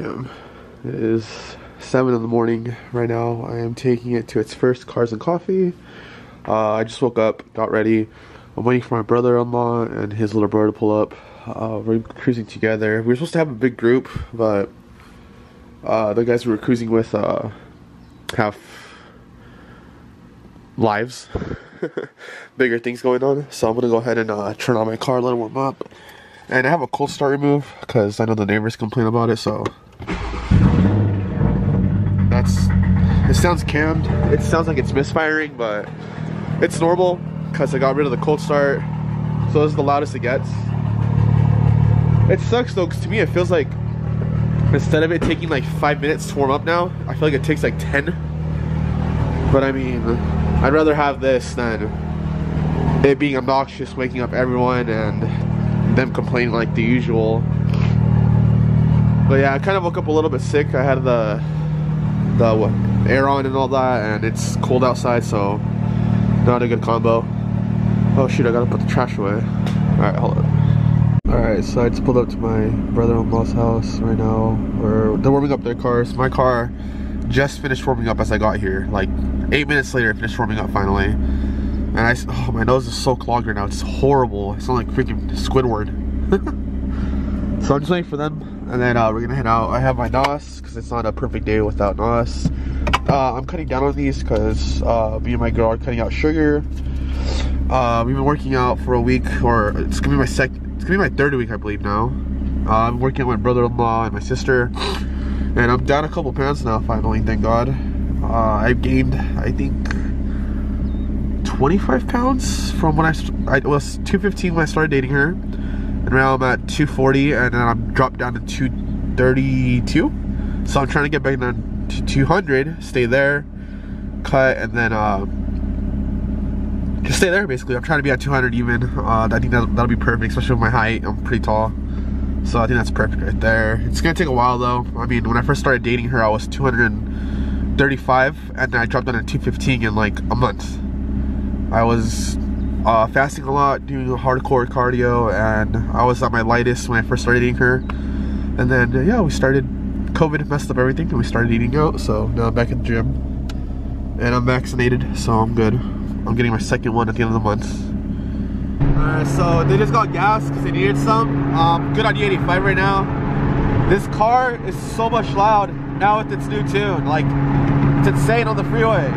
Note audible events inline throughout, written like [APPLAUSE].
It is 7 in the morning right now. I am taking it to its first Cars and Coffee. Uh, I just woke up, got ready. I'm waiting for my brother-in-law and his little brother to pull up. Uh, we're cruising together. We were supposed to have a big group, but uh, the guys we were cruising with uh, have lives, [LAUGHS] bigger things going on. So I'm gonna go ahead and uh, turn on my car, let it warm up. And I have a cold start remove because I know the neighbors complain about it, so that's it sounds cammed. It sounds like it's misfiring but it's normal because I got rid of the cold start. So this is the loudest it gets. It sucks though because to me it feels like instead of it taking like five minutes to warm up now I feel like it takes like 10 but I mean I'd rather have this than it being obnoxious waking up everyone and them complaining like the usual but yeah, I kind of woke up a little bit sick. I had the the what, air on and all that, and it's cold outside, so not a good combo. Oh shoot, I gotta put the trash away. Alright, hold on. Alright, so I just pulled up to my brother-in-law's house right now. Where they're warming up their cars. My car just finished warming up as I got here. Like eight minutes later, it finished warming up finally. And I, oh, my nose is so clogged right now. It's horrible. I sound like freaking Squidward. [LAUGHS] so I'm just waiting for them and then uh, we're gonna head out. I have my NOS because it's not a perfect day without NOS. Uh, I'm cutting down on these because uh, me and my girl are cutting out sugar. Uh, we've been working out for a week, or it's gonna be my sec. It's gonna be my third week, I believe now. Uh, I'm working out with my brother-in-law and my sister, and I'm down a couple pounds now. Finally, thank God. Uh, I've gained, I think, 25 pounds from when I, I was 215 when I started dating her and now I'm at 240 and then I'm dropped down to 232 so I'm trying to get back down to 200 stay there cut and then uh, just stay there basically. I'm trying to be at 200 even. Uh, I think that, that'll be perfect especially with my height. I'm pretty tall. So I think that's perfect right there. It's gonna take a while though. I mean when I first started dating her I was 235 and then I dropped down to 215 in like a month. I was uh, fasting a lot, doing hardcore cardio, and I was at my lightest when I first started eating her. And then, uh, yeah, we started, COVID messed up everything, and we started eating out, so now I'm back at the gym. And I'm vaccinated, so I'm good. I'm getting my second one at the end of the month. Alright, so they just got gas because they needed some. Um, good on E85 right now. This car is so much loud now with its new tune. Like, it's insane on the freeway.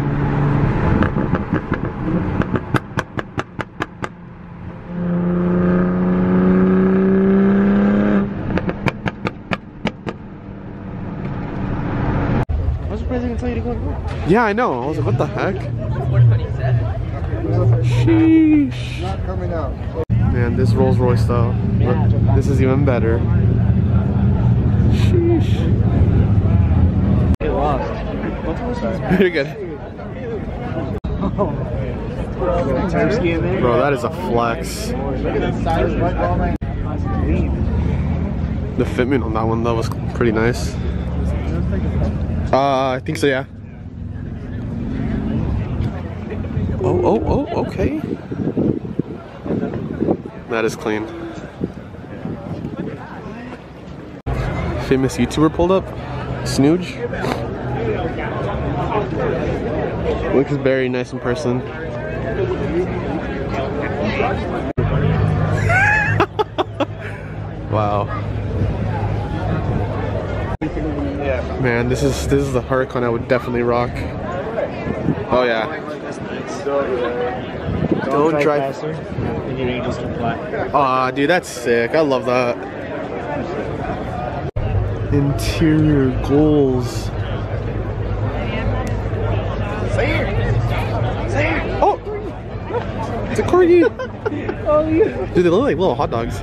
Yeah, I know. I was like, what the heck? Sheesh. Not coming out. Man, this Rolls Royce though. This is even better. Sheesh. Get lost. You're good. Bro, that is a flex. The fitment on that one though was pretty nice. Uh, I think so, yeah. Oh, oh, oh, okay. That is clean. Famous YouTuber pulled up. Snooge. Looks very nice in person. [LAUGHS] wow. Man, this is this is the Huracan I would definitely rock. Oh yeah. Don't, Don't drive, drive faster, and your angels can fly. Aw, dude, that's sick. I love that. Interior goals. Oh! It's a corgi! [LAUGHS] oh, yeah. Dude, they look like little hot dogs.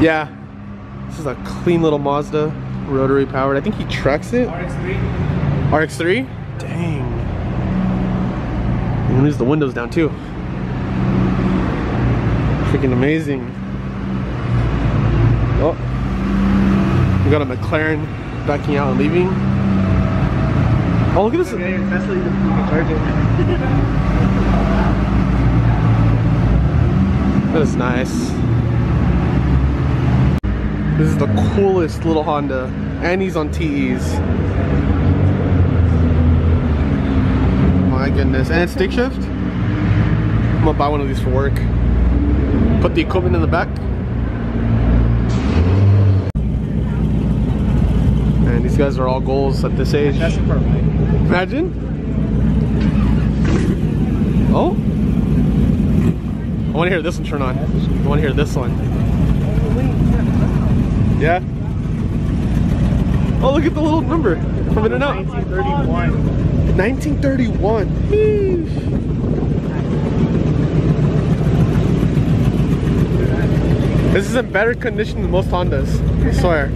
Yeah. This is a clean little Mazda, rotary powered. I think he tracks it. RX-3. RX-3? Dang. And leaves the windows down too. Freaking amazing. Oh. We got a McLaren backing out and leaving. Oh, look at this. That is nice. This is the coolest little Honda. And he's on TEs. My goodness. And it's stick shift. I'm gonna buy one of these for work. Put the equipment in the back. And these guys are all goals at this age. That's perfect. Imagine. Oh. I want to hear this one turn on. I want to hear this one. Yeah. Oh, look at the little number from In and Out. 1931. 1931. Yeesh. This is in better condition than most Hondas. I swear.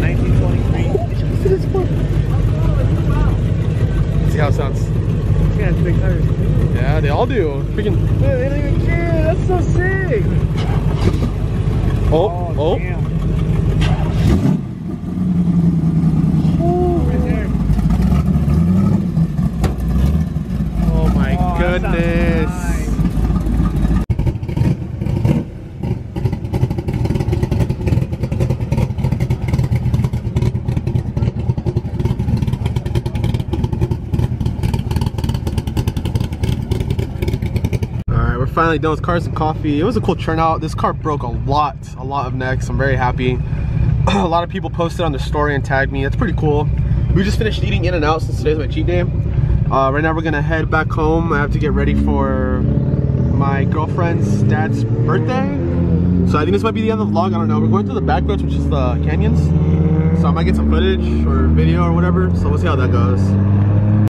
1923. See how it sounds. Yeah, it's big tires. Yeah, they all do. Freaking. They don't even care. That's so sick. Oh, oh. damn. Right there. Oh my Oh, goodness. nice. Alright, we're finally done with cars and coffee. It was a cool turnout. This car broke a lot, a lot of necks. I'm very happy. [CLEARS THROAT] a lot of people posted on the story and tagged me. That's pretty cool. We just finished eating in and out since today's my cheat day. Uh, right now we're gonna head back home. I have to get ready for my girlfriend's dad's birthday. So I think this might be the end of the vlog. I don't know. We're going through the back roads, which is the canyons. So I might get some footage or video or whatever. So we'll see how that goes.